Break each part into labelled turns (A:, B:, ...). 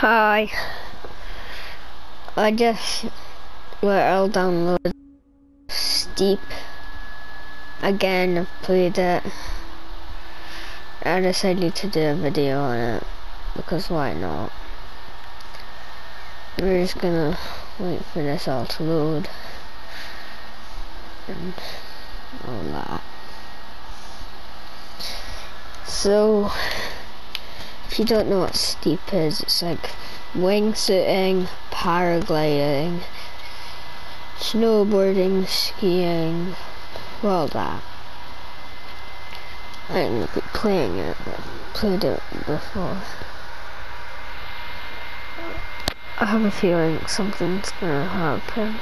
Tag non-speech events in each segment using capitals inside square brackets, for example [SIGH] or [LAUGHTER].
A: Hi. I just will download Steep again. I've played it. I decided to do a video on it because why not? We're just gonna wait for this all to load and all that. So, you don't know what steep is, it's like wingsuiting, paragliding, snowboarding, skiing, all that. I didn't be playing it, but played it before. I have a feeling something's gonna happen.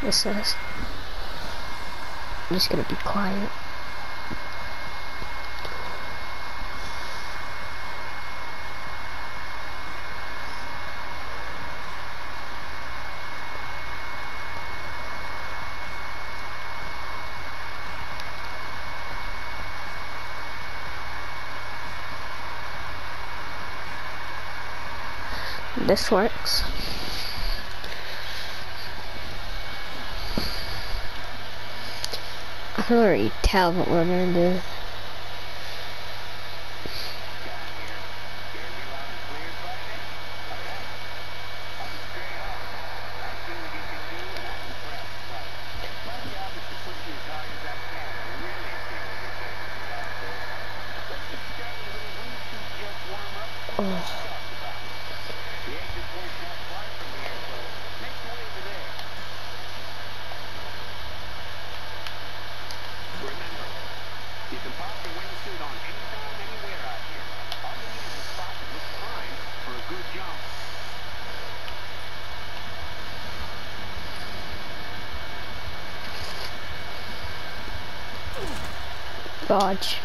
A: This is. I'm just gonna be quiet. This works. I can already tell what we're gonna do. Oh.
B: You can pop your wingsuit on anytime, anywhere out here. All you need is a spot that looks prime for a good jump.
A: Dodge.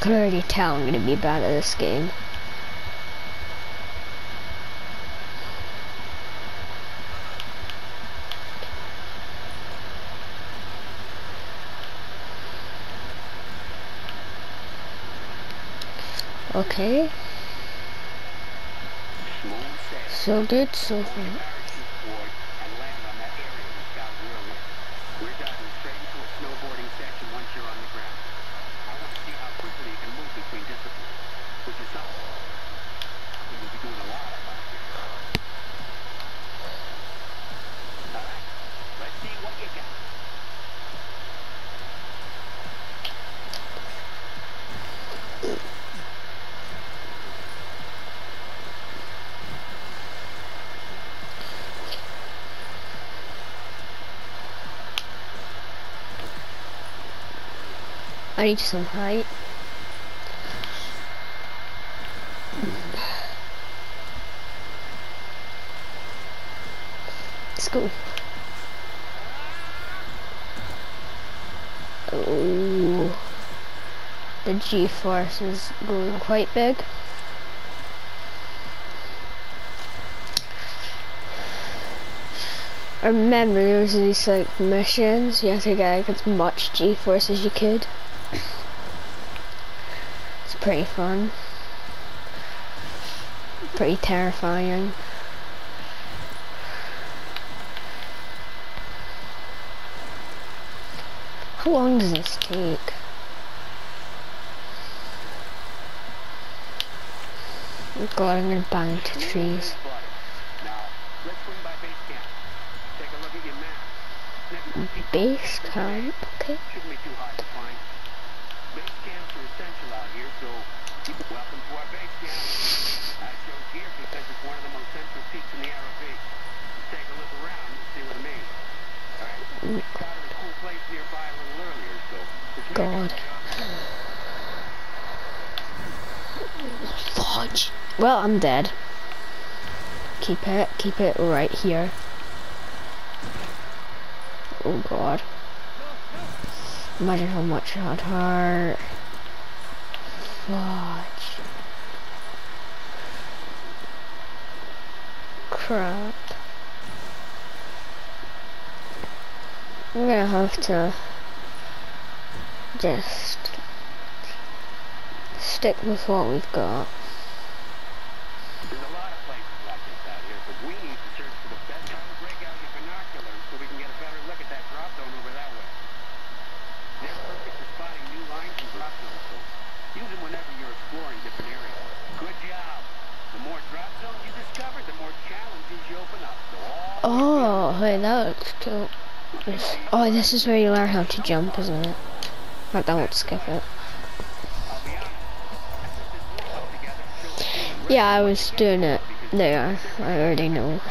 A: Can already tell I'm gonna be bad at this game. Okay, so good so far.
B: Parachute forward and land on that area we scouted earlier. We're diving straight into a snowboarding section once you're on the ground. I want to see how quickly you can move between disciplines, which is something you'll be doing a lot of out here. All right, let's see what you got.
A: I need some height. Let's go. The G-force is going quite big. Remember there was these like missions you had to get like as much G-force as you could. Pretty fun. Pretty terrifying. How long does this take? God, I'm gonna bang into trees.
B: Base camp. Take a look at your map. Next
A: Base camp, okay.
B: Shouldn't be too hard to find. Base camps are essential out here, so keep it welcome to our base camp. I chose here because it's one of the most central peaks in the ROV. Just take a look around and see what I mean. Alright? We spotted a cool place nearby a little earlier, so... let's make
A: God.
B: it-
A: Fudge. Well, I'm dead. Keep it, keep it right here. Oh god. Imagine how much I'd hurt. Fudge. Crap. I'm gonna have to just stick with what we've got.
B: There's a lot of places like this out here, but we need to search for the best time to break out your binoculars so we can get a better look at that drop zone over that way. They're perfect for spotting new lines and drop zones, so use them whenever you're exploring different areas. Good job. The more drop zones you discover, the more challenges you open up. So all
A: Oh, hey, that looks cool. This- Oh, this is where you learn how to jump, isn't it? I won't skip it. Yeah, I was doing it there. I already know.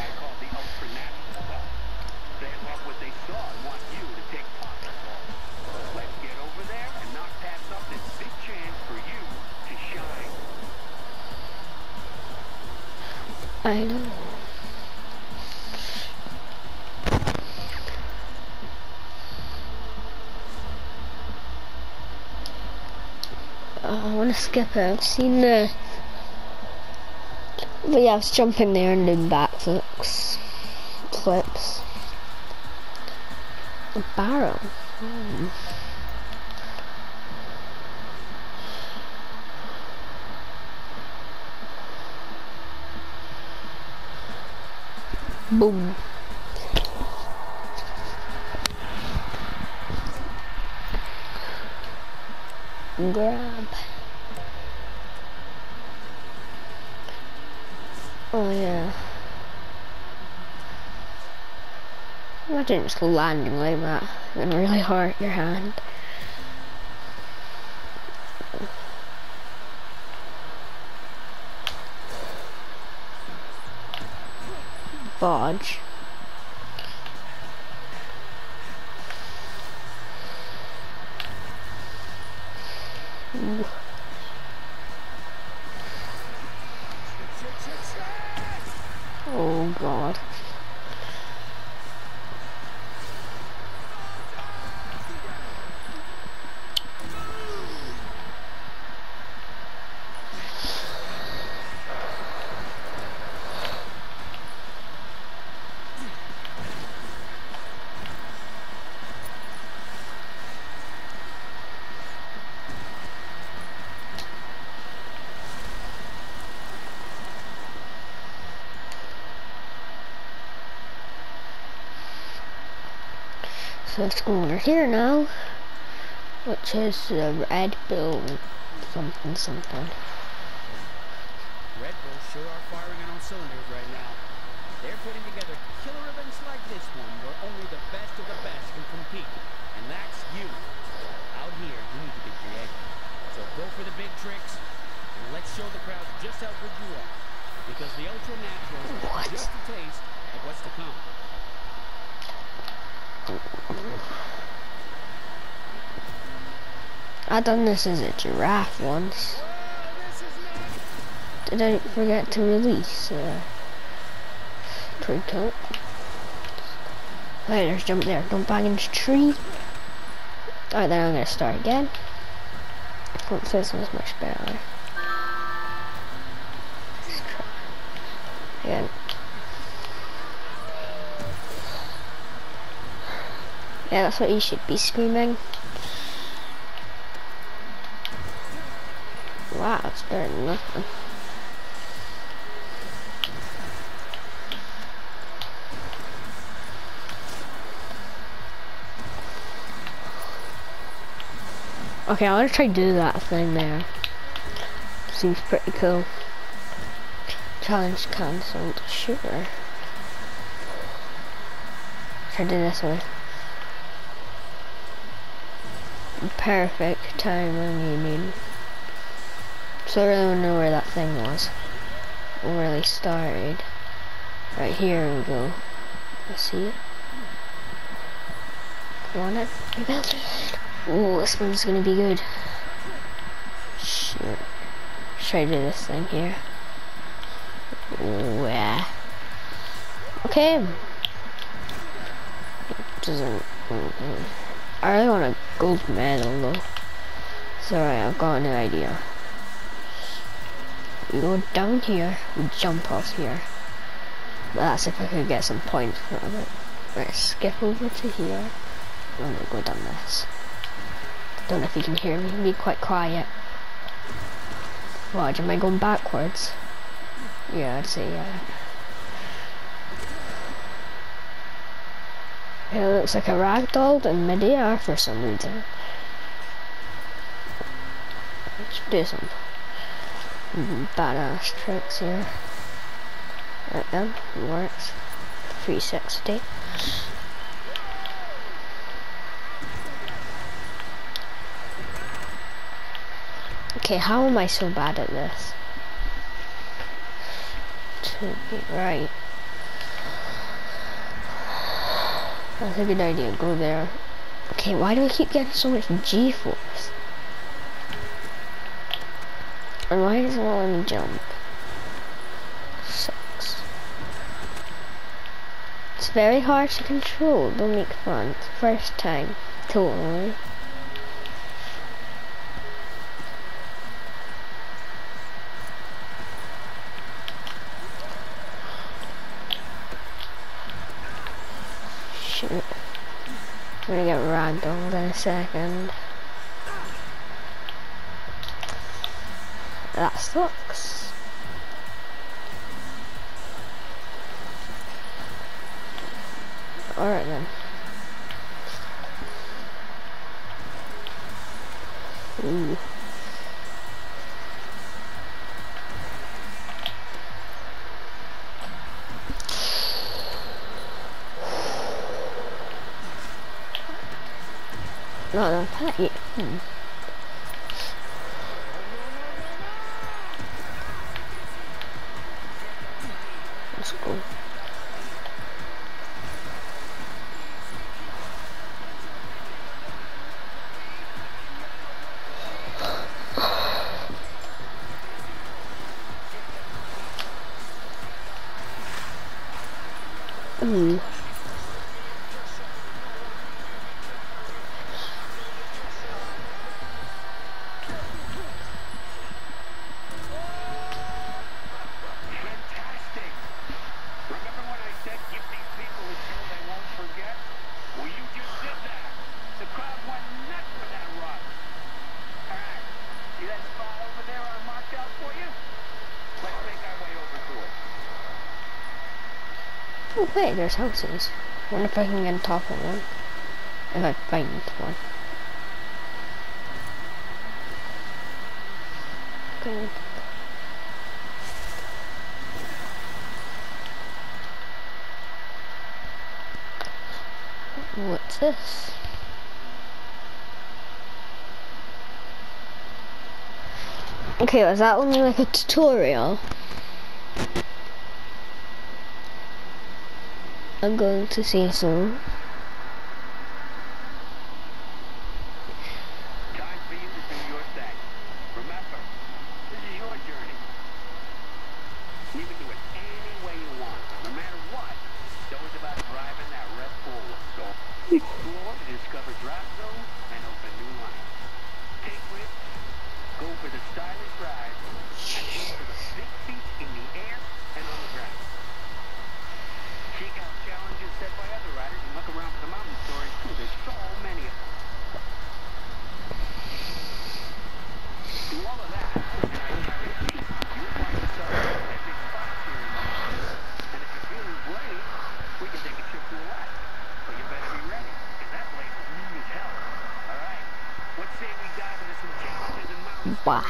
A: I've seen the. But yeah, I was jumping there and doing backflips. Flips. A barrel. Hmm. Boom. Grab. Oh yeah. Imagine just landing like that and really hurt your hand. Bodge. Ooh. Oh god. Go over here now, which is the Red Bull something something.
C: Red Bulls sure are firing on all cylinders right now. They're putting together killer events like this one where only the best of the best can compete. And that's you. Out here, you need to be creative. So go for the big tricks, and let's show the crowd just how good you are. Because the Ultra Naturals
A: What?
C: are just a taste of what's to come.
A: I done this as a giraffe once. Did I forget to release uh, twig coat? Alright, there's jump there. Don't bang into tree. Alright, then I'm gonna start again. Hope this was much better. Let's try again. Yeah, that's what you should be screaming. Wow, it's better than nothing. Okay, I want to try to do that thing there. Seems pretty cool. Challenge cancelled. Sure. Try to do this one. Perfect timing you need. So I really want to know where that thing was. Where they started. Right here we go. I see it. On it. Ooh, this one's gonna be good. Shit. Try to do this thing here. Ooh, yeah. Okay. Doesn't. mm-mm. I really want a gold medal though. Sorry, I've got a new idea. We go down here, we jump off here. That's if I could get some points from it. Right, skip over to here. I'm gonna go down this. Don't know if you can hear me, be quite quiet. Watch, am I going backwards? Yeah, I'd say yeah. It looks like a ragdoll in midair for some reason. Let's do some badass tricks here. Right then, works. 360. Okay, how am I so bad at this? To be right. That's a good idea, go there. Okay, why do I keep getting so much G-force? And why does it not let me jump? Sucks. It's very hard to control, don't make fun. First time, totally. Shoot. I'm gonna get ragdolled in a second. That sucks. Alright then. Ooh. Not that tight. Hmm. Oh wait, there's houses. wonder if I can get on top of one. If I find one. Good. What's this? Okay, was that only like a tutorial? I'm going to see soon.
B: Time for you to do your thing. Remember, this is your journey. You can do it any way you want, no matter what. It's always about driving that red forward. So, explore, discover drop zones, and open new lines. Take risks, go for the stylish ride, and aim for the big feats in the air and on the ground. Seek out challenges set by other riders and look around for the mountain stories too. There's so many of them. Do all of that, and I guarantee you'll find yourself at epic spots here in Montana. And if you're feeling brave, we can take a trip to Alaska. But you better be ready, because that place is mean as hell. All right? What say we dive into some challenges and mountain
A: Wow.
B: stories nearby and start working on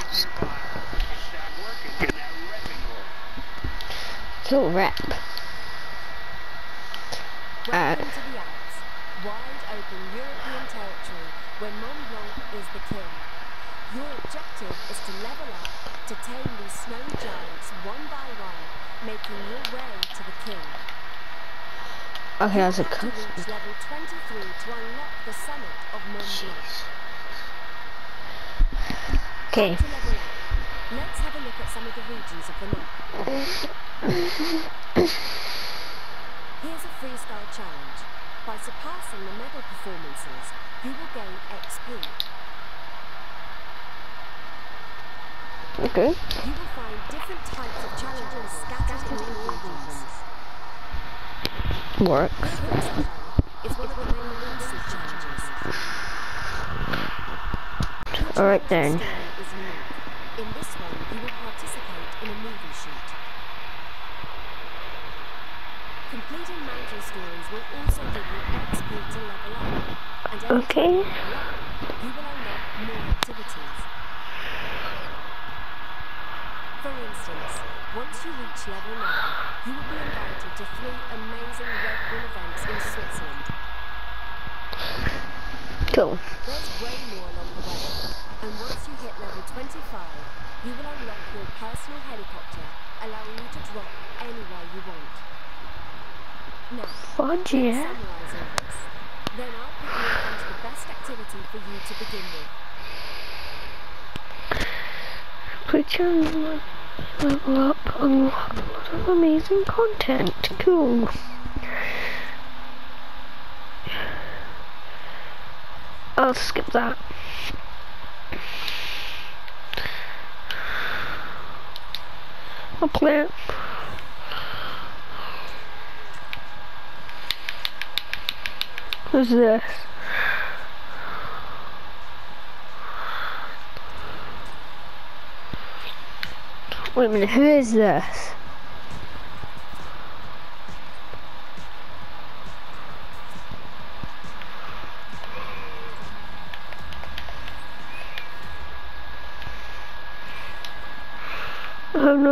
B: that rep of yours?
A: Rap. Uh,
D: Welcome to the Alps, wide open European territory where Mont Blanc is the king. Your objective is to level up, to tame these snowy giants one by one, making your way to the king.
A: okay, that's a
D: You to
A: custom.
D: reach level 23 to unlock the summit of Mont Blanc.
A: Okay.
D: Let's have a look at some of the regions of the map. Here's a freestyle challenge. By surpassing the medal performances, you will gain XP.
A: Okay.
D: You will find different types of challenges scattered in your regions.
A: Works.
D: Pixel one of the main challenges.
A: Alright then.
D: Is unique. In this one, you will participate in a movie shoot. Completing mountain stories will also give you XP to level up. And every
A: Okay.
D: you will unlock more activities. For instance, once you reach level 9, you will be invited to three amazing Red Bull events in Switzerland.
A: Cool.
D: There's way more along the way. And once you hit level 25, you will unlock your personal helicopter, allowing you to drop anywhere you want. Now,
A: Fudge, yeah.
D: summarise all this. Then I'll put you in front of the best activity for you to begin with.
A: Put your level up, unlock a lot of amazing content. Cool. I'll skip that. I'll play. Who's this? Wait a minute, who is this?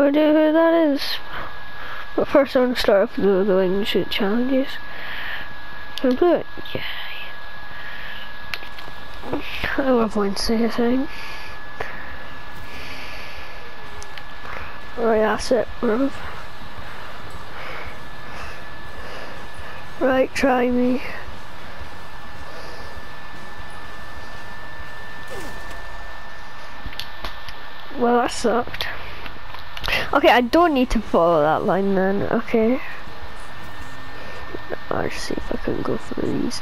A: Idea who that is. But first I'm gonna start off with the, the wingsuit challenges. Can I do it? Yeah. I love Wednesday, I think. Right, that's it, bruv. Right, try me. Well, that sucked. Okay, I don't need to follow that line then, okay? I'll see if I can go through these.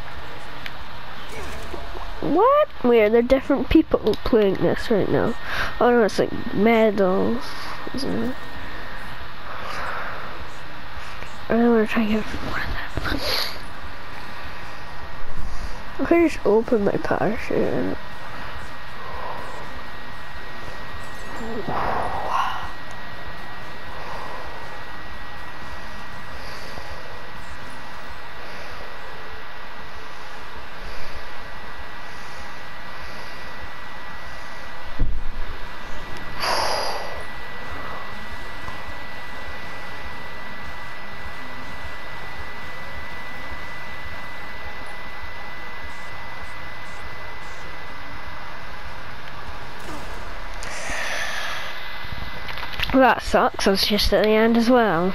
A: What? Wait, are there different people playing this right now? Oh no, it's like medals, isn't it? I really want to try and get one of them. I could just open my parachute. Well, that sucks. I was just at the end as well.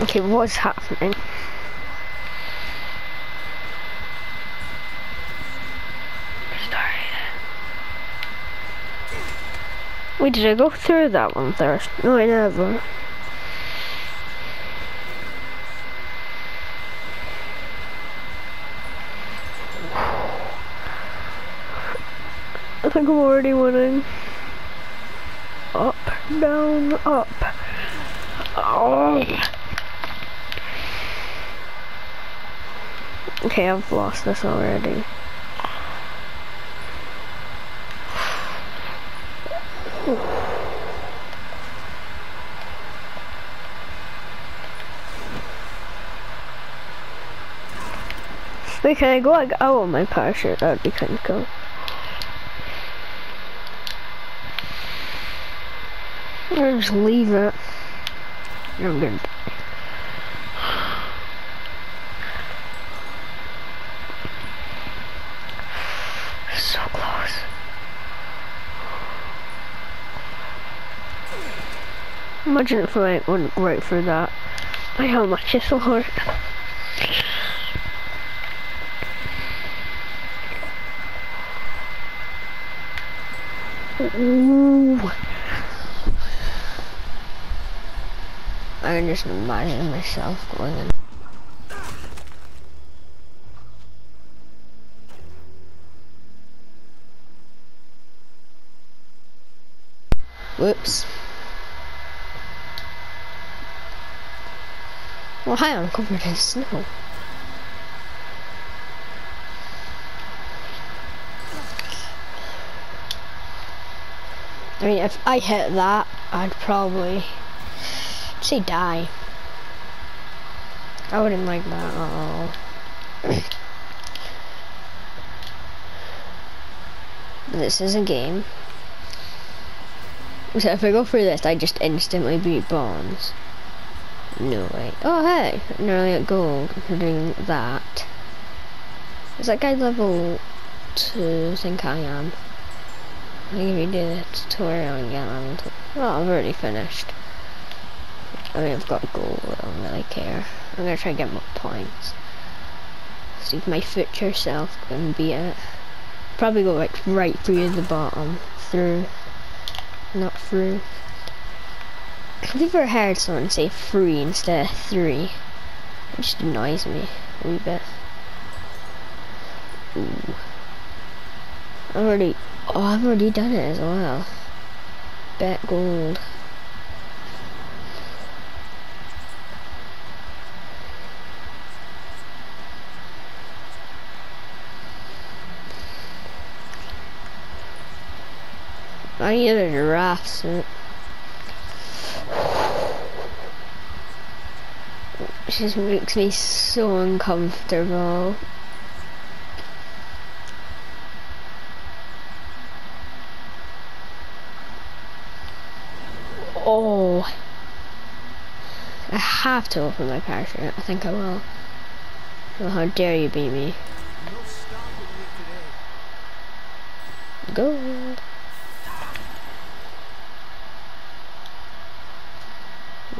A: Okay, what's happening? Sorry. Wait, did I go through that one first? No, I never. Think I'm already winning. Up, down, up. Oh. Okay, I've lost this already. Can I go like out on my parachute? That would be kind of cool. Or just leave it. I'm good. So close. Imagine if I went right for that. By how much it's so hard. Ooh. I just imagine myself going in. Whoops. Well, hi, I'm covered in snow. I mean, if I hit that, I'd probably say die. I wouldn't like that at all. [COUGHS] this is a game. So if I go through this, I just instantly beat Bonds. No way. Oh hey, nearly at gold for doing that. Is that guy level 2? I think I am. I think if you do the tutorial again, I'm well, I've already finished. I mean, I've got gold, I don't really care. I'm gonna try to get more points. See if my future self can beat it. Probably go like right through the bottom. Through. Not through. I've ever heard someone say three instead of three. It just annoys me a wee bit. Ooh. I've already, oh, I've already done it as well. Bet gold. I need a giraffe suit. It just makes me so uncomfortable. Oh. I have to open my parachute. I think I will. Well, how dare you beat me. Go.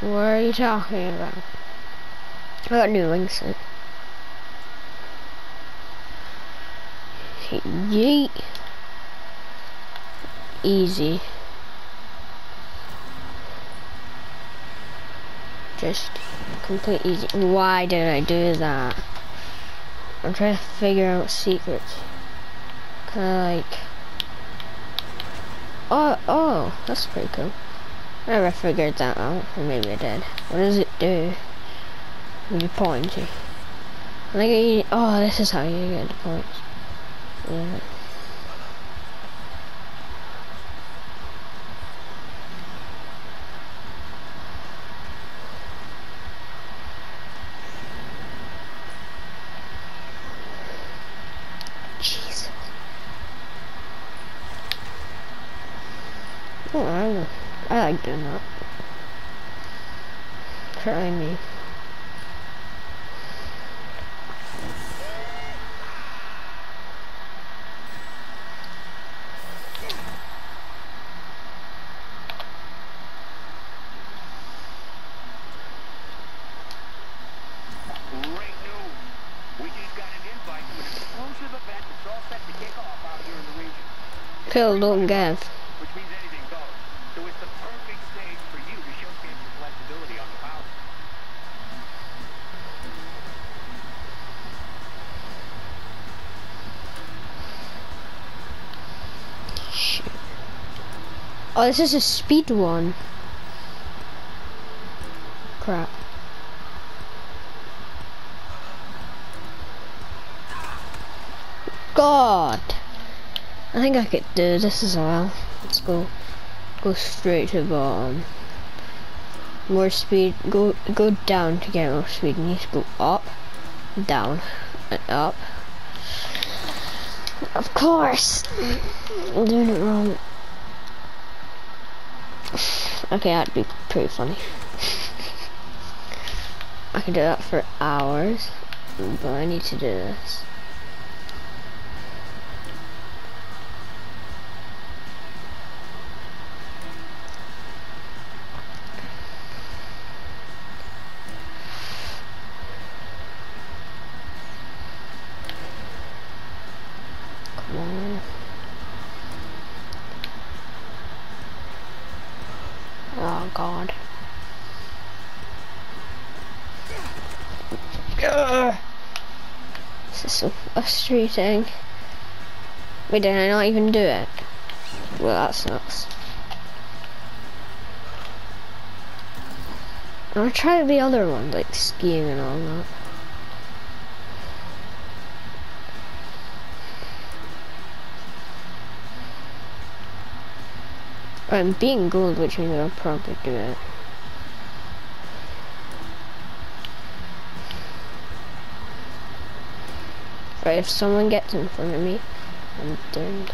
A: What are you talking about? I got new wingsuit. Yeet. Easy. Just complete easy. Why did I do that? I'm trying to figure out secrets. Kinda like... Oh, oh, that's pretty cool. I never figured that out, or maybe I did. What does it do? When you point you, oh, this is how you get the points. Yeah. Jesus. Oh, I don't know. I like doing that. Try me.
B: Great news. We just got an invite to an exclusive event that's all set to kick off out here in the region.
A: Kill, don't give.
B: Which means anything goes. So it's the perfect stage for you to showcase your flexibility on the power.
A: Shoot. Oh, this is a speed one. Crap. God. I think I could do this as well. Let's go. Go straight to the bottom. More speed. Go go down to get more speed. You need to go up, down, and up. Of course. I'm doing it wrong. Okay, that'd be pretty funny. I could do that for hours, but I need to do this. Come on. Oh god. Ugh. This is so frustrating. Wait, did I not even do it? Well, that sucks. I'll try the other one, like skiing and all that. I'm being gold, which means I'll probably do it. Right, if someone gets in front of me, I'm doomed.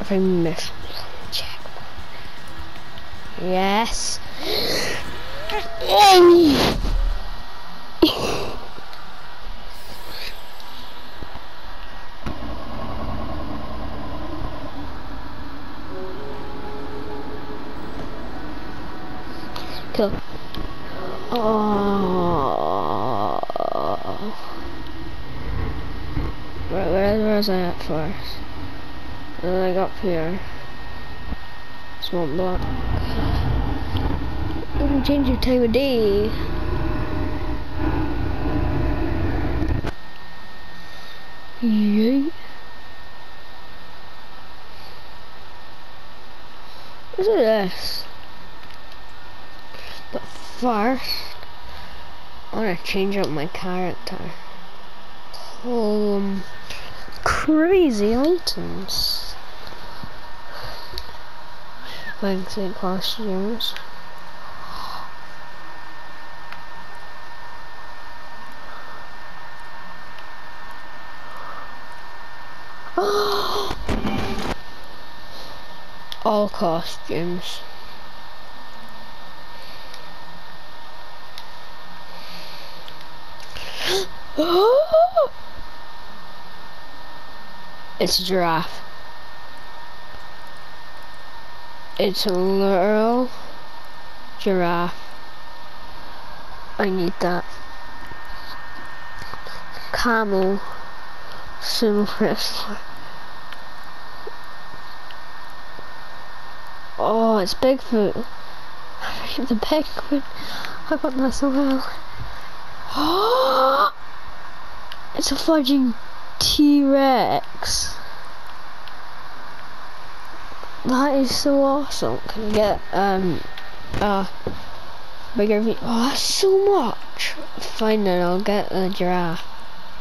A: If I miss, check. Yes. [GASPS] Kill. Oh. Where, where, where was I at first? And then I got up here. Swamp block. Gonna change your time of day. Yay. What's this? But first, I want to change up my character. Um, crazy items. Fancy costumes. All costumes. [GASPS] it's a giraffe. It's a little giraffe. I need that. Camel. Sumo Oh, it's Bigfoot. [LAUGHS] The penguin. I got that so well. Oh, [GASPS] it's a fudging T-Rex. That is so awesome. Can I get um uh bigger view? Oh, that's so much. Fine then, I'll get the giraffe.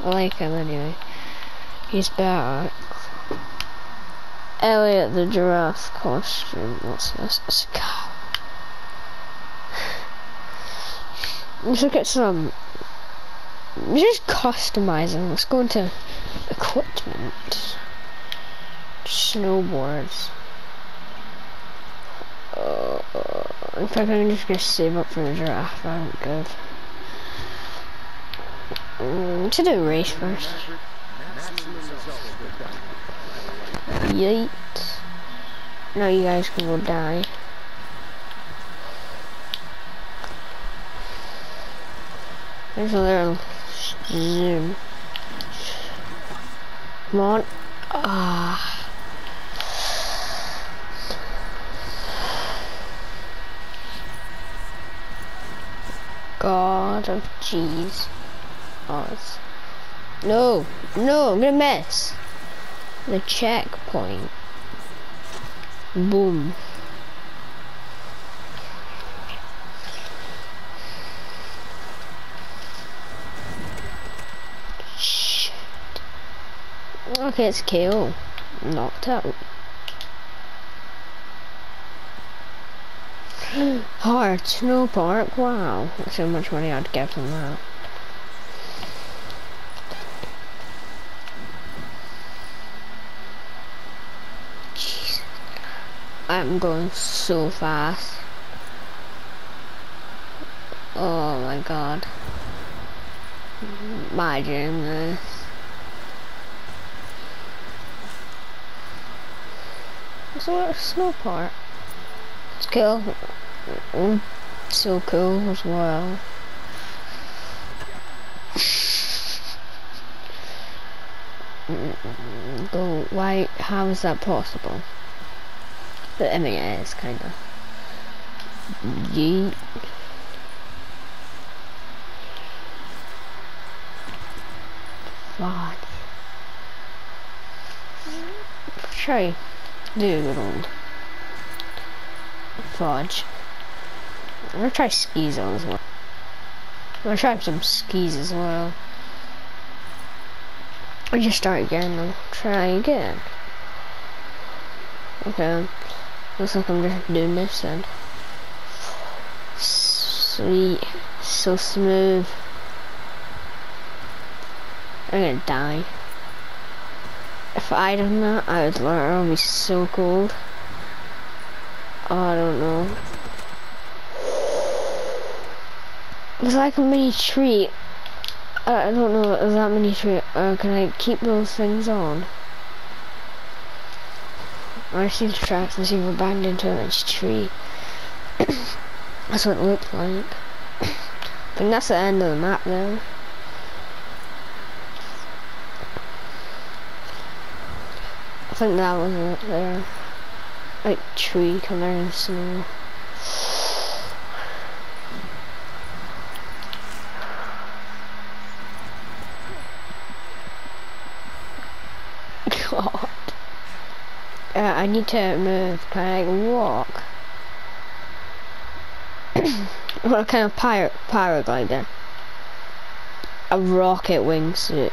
A: I like him anyway. He's better. Elliot the giraffe costume. What's this? It's a. Let's look at some. Just customizing. Let's go into equipment. Snowboards. Uh, in fact, I'm just gonna save up for the giraffe. I don't give. Mm, to do race first. Yeet. Now you guys can go die. There's a little zoom. Come on. Ah. God of cheese. Oz. No, no, I'm gonna miss. The checkpoint. Boom. Shit. Okay, it's KO. Knocked out. [GASPS] Hard Snow Park, wow. That's how much money I'd get from that. I'm going so fast. Oh my god. Imagine this. It's a snow part. It's cool. Mm, So cool as well. Mm, Go, why, how is that possible? But I mean, it is kind of. Yeet. Fuck. Try do a little fudge. I'm gonna try skis as well. I'm gonna try some skis as well. I just start again though. Try again. Okay. Looks like I'm just doing this then. Sweet. So smooth. I'm gonna die. If I done that, I would literally be so cold. Oh, I don't know. It's like a mini tree. I I don't know, is that mini tree? Uh, can I keep those things on? I see the tracks and see we're banged into a tree. [COUGHS] that's what it looked like. [COUGHS] Think that's the end of the map though. I think that was it there. Like tree covered in snow. God. Uh, I need to move. Can I walk? [CLEARS THROAT] what kind of pirate paraglider? A rocket wingsuit.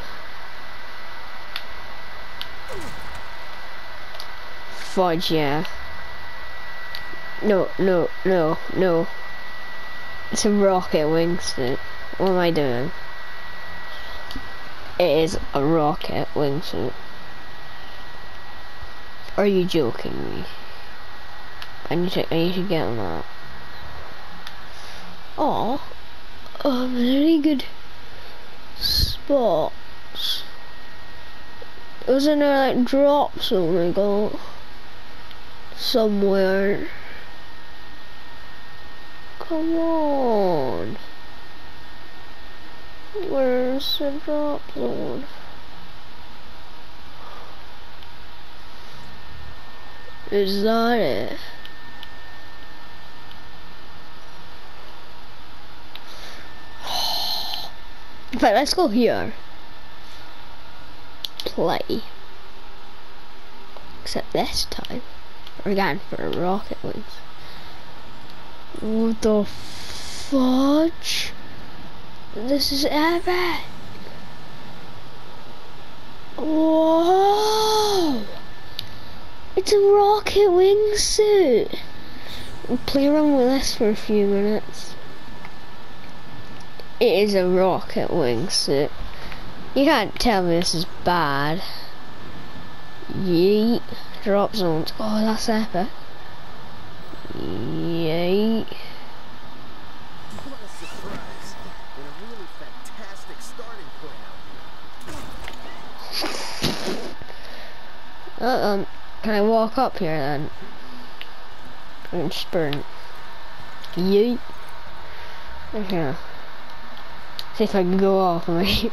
A: Fudge, yeah. No, no, no, no. It's a rocket wingsuit. What am I doing? It is a rocket wingsuit. Are you joking me? I need to, I need to get on that. Oh, oh, very good spots. Wasn't there like drops? Oh my god. Somewhere. Come on. Where's the drop zone? Is that it? [SIGHS] In fact, let's go here. Play. Except this time, we're going for a rocket wings. What the fudge? This is epic. Whoa! It's a rocket wingsuit. Play around with this for a few minutes. It is a rocket wingsuit. You can't tell me this is bad. Yeet. Drop zones. Oh, that's epic. Yeet.
C: What a surprise. And a really.
A: Uh, um, can I walk up here then? And sprint. Yeet. Okay. See if I can go off of me.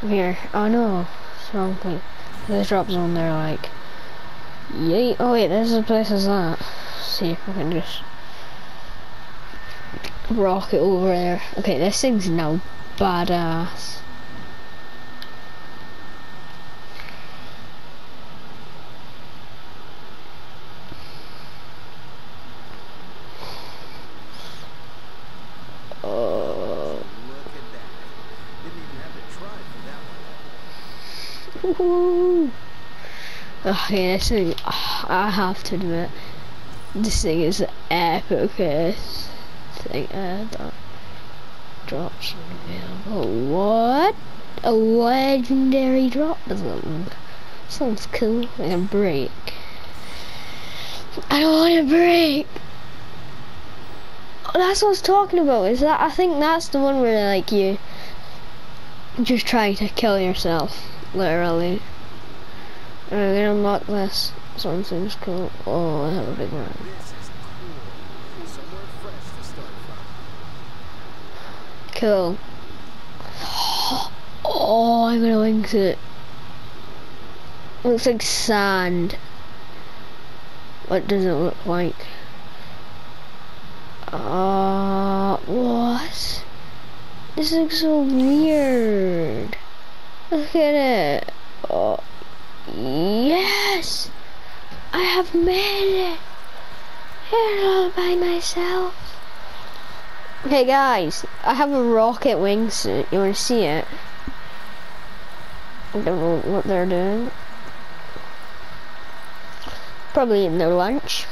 A: [LAUGHS] here. Oh no. It's wrong thing. There's drop zone there like. Yeet. Oh wait, there's a place as that. see if I can just rocket over there. Okay, this thing's now badass. Oh.
C: Look at that. Didn't even have to try for that one.
A: Woohoo! Okay, this thing, I have to admit, this thing is the epicest eh? thing uh, ever. Drops available. What? A legendary drop zone. Sounds cool. Like a break. I don't want to break. Oh, that's what I was talking about. Is that? I think that's the one where like you just try to kill yourself, literally. I'm gonna unlock this. Something's cool. Oh, I have a big one.
C: Cool. To. [GASPS]
A: Oh, I'm gonna link it. Looks like sand. What does it look like? Uh, what? This looks so weird. Look at it. Oh, yes! I have made it! Here all by myself. Hey guys, I have a rocket wingsuit. You want to see it? I don't know what they're doing. Probably eating their lunch.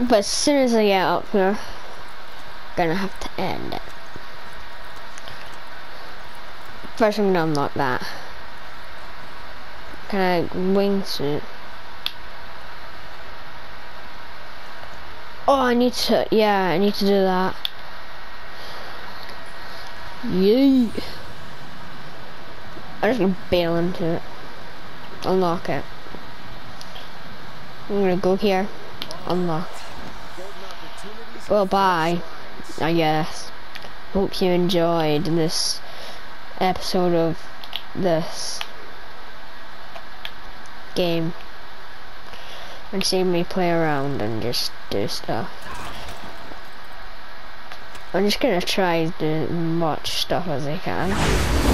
A: But as soon as I get up here, gonna have to end it. First I'm gonna unlock that. Can I wingsuit? Oh, I need to, yeah, I need to do that. Yay! I'm just gonna bail into it. Unlock it. I'm gonna go here. Unlock. Well, bye. I guess. Hope you enjoyed this episode of this game. And see me play around and just do stuff. I'm just gonna try to much stuff as I can.